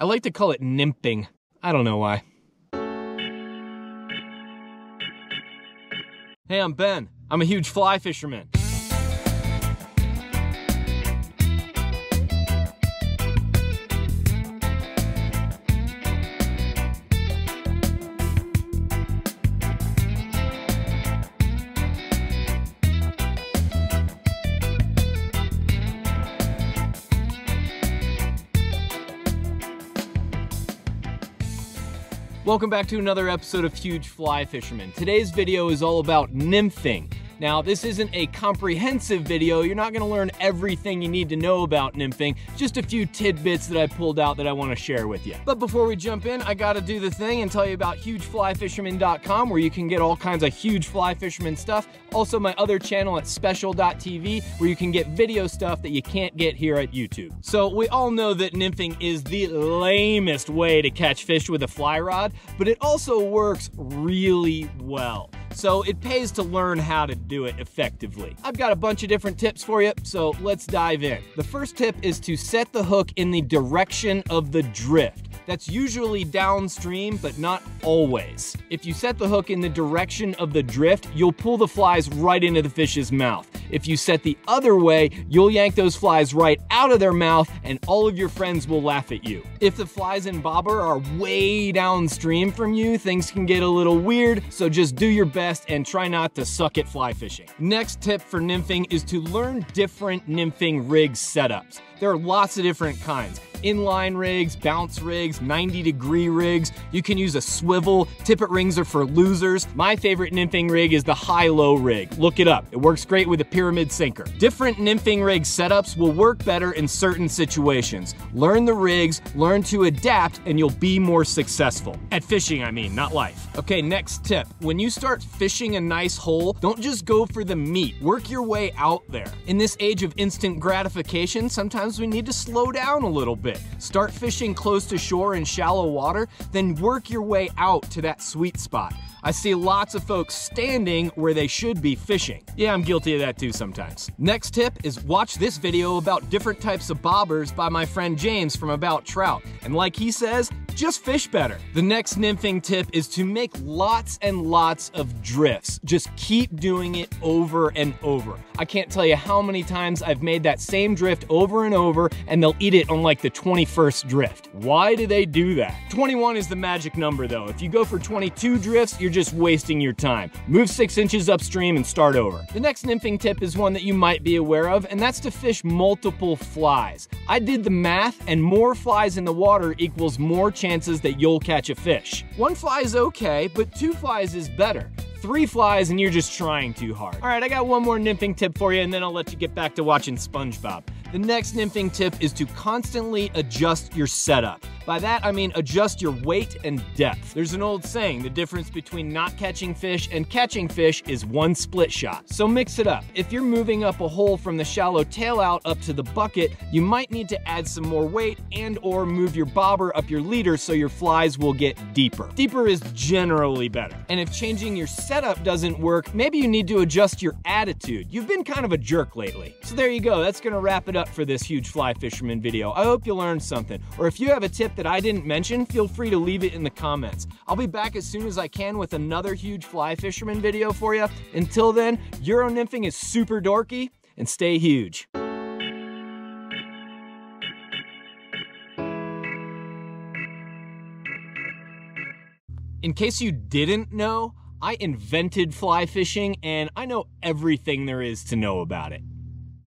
I like to call it nymphing. I don't know why. Hey, I'm Ben. I'm a huge fly fisherman. Welcome back to another episode of Huge Fly Fisherman. Today's video is all about nymphing. Now, this isn't a comprehensive video. You're not gonna learn everything you need to know about nymphing, just a few tidbits that I pulled out that I wanna share with you. But before we jump in, I gotta do the thing and tell you about hugeflyfisherman.com where you can get all kinds of huge fly fisherman stuff. Also my other channel at special.tv where you can get video stuff that you can't get here at YouTube. So we all know that nymphing is the lamest way to catch fish with a fly rod, but it also works really well so it pays to learn how to do it effectively. I've got a bunch of different tips for you, so let's dive in. The first tip is to set the hook in the direction of the drift. That's usually downstream, but not always. If you set the hook in the direction of the drift, you'll pull the flies right into the fish's mouth. If you set the other way, you'll yank those flies right out of their mouth and all of your friends will laugh at you. If the flies in bobber are way downstream from you, things can get a little weird, so just do your best and try not to suck at fly fishing. Next tip for nymphing is to learn different nymphing rig setups. There are lots of different kinds inline rigs, bounce rigs, 90 degree rigs. You can use a swivel. Tippet rings are for losers. My favorite nymphing rig is the high-low rig. Look it up. It works great with a pyramid sinker. Different nymphing rig setups will work better in certain situations. Learn the rigs, learn to adapt, and you'll be more successful. At fishing, I mean, not life. Okay, next tip. When you start fishing a nice hole, don't just go for the meat. Work your way out there. In this age of instant gratification, sometimes we need to slow down a little bit bit. Start fishing close to shore in shallow water, then work your way out to that sweet spot. I see lots of folks standing where they should be fishing. Yeah, I'm guilty of that too sometimes. Next tip is watch this video about different types of bobbers by my friend James from About Trout. And like he says, just fish better. The next nymphing tip is to make lots and lots of drifts. Just keep doing it over and over. I can't tell you how many times I've made that same drift over and over and they'll eat it on like the 21st drift. Why do they do that? 21 is the magic number though. If you go for 22 drifts, you're just wasting your time. Move six inches upstream and start over. The next nymphing tip is one that you might be aware of, and that's to fish multiple flies. I did the math, and more flies in the water equals more chances that you'll catch a fish. One fly is okay, but two flies is better three flies and you're just trying too hard. All right, I got one more nymphing tip for you and then I'll let you get back to watching SpongeBob. The next nymphing tip is to constantly adjust your setup. By that, I mean adjust your weight and depth. There's an old saying, the difference between not catching fish and catching fish is one split shot. So mix it up. If you're moving up a hole from the shallow tail out up to the bucket, you might need to add some more weight and or move your bobber up your leader so your flies will get deeper. Deeper is generally better. And if changing your setup doesn't work, maybe you need to adjust your attitude. You've been kind of a jerk lately. So there you go, that's gonna wrap it up for this huge fly fisherman video. I hope you learned something. Or if you have a tip that I didn't mention, feel free to leave it in the comments. I'll be back as soon as I can with another huge fly fisherman video for you. Until then, Euro nymphing is super dorky and stay huge. In case you didn't know, I invented fly fishing and I know everything there is to know about it.